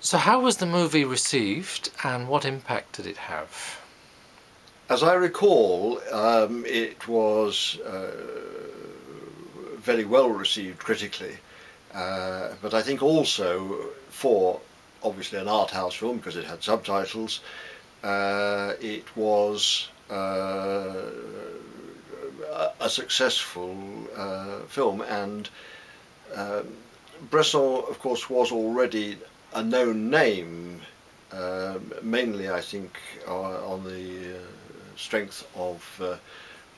So how was the movie received and what impact did it have? As I recall, um, it was uh, very well received critically, uh, but I think also for obviously an art house film because it had subtitles, uh, it was uh, a successful uh, film and um, Bresson of course was already a known name um, mainly I think uh, on the uh, strength of uh,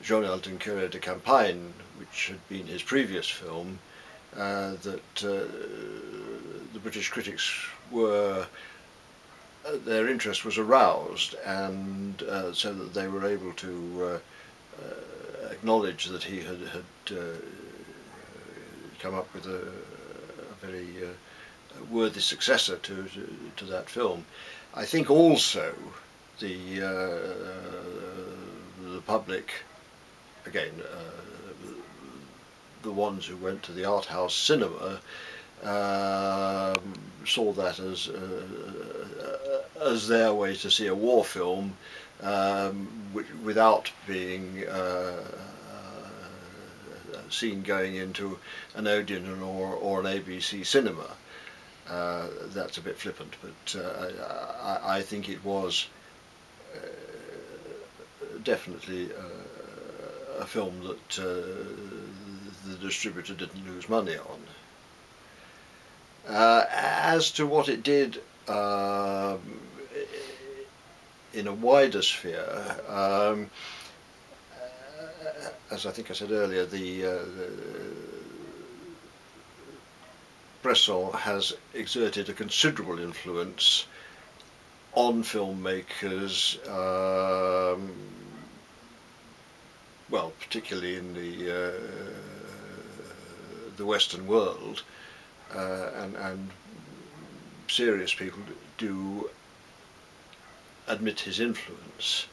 Journal d'un de Campagne which had been his previous film uh, that uh, the British critics were uh, their interest was aroused and uh, so that they were able to uh, acknowledge that he had, had come up with a, a very worthy successor to, to, to, that film. I think also the the public again uh, the ones who went to the art house cinema um, saw that as uh, as their way to see a war film um, without being uh, seen going into an Odeon or, or an ABC cinema. Uh, that's a bit flippant, but uh, I, I, think it was uh, definitely a film that the distributor didn't lose money on. Uh, as to what it did um, in a wider sphere, um, uh, as I think I said earlier, the, uh, the Bresson has exerted a considerable influence on filmmakers, um, well, particularly in the uh, the Western world, uh, and, and serious people do admit his influence.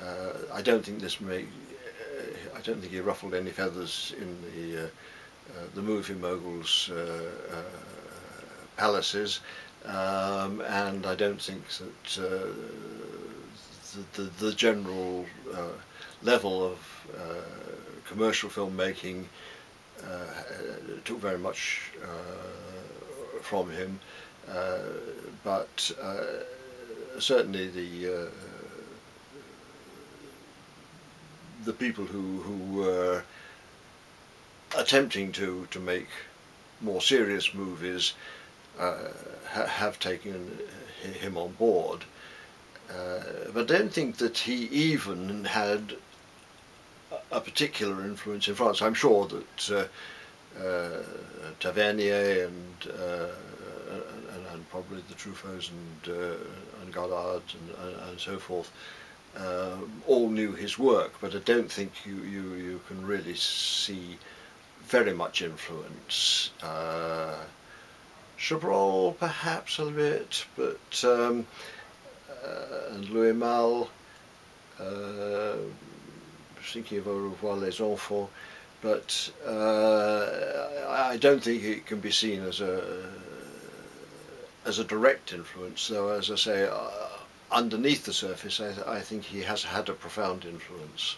Uh, I don't think this may. Uh, I don't think he ruffled any feathers in the uh, the movie moguls' uh, palaces, um, and I don't think that the, the, the general level of commercial filmmaking took very much from him, uh, but uh, certainly the uh, the people who who were attempting to to make more serious movies uh, ha have taken him on board. Uh, but I don't think that he even had a particular influence in France. I'm sure that uh, uh, Tavernier and, uh, and, and probably the Truffauts and uh, and Godard and, and so forth all knew his work, but I don't think you you you can really see very much influence. Uh, Chabrol perhaps a little bit, but um, uh, and Louis Malle, uh, thinking of Au revoir les enfants, but uh, I don't think it can be seen as a as a direct influence. Though, as I say, uh, underneath the surface, I, I, think he has had a profound influence.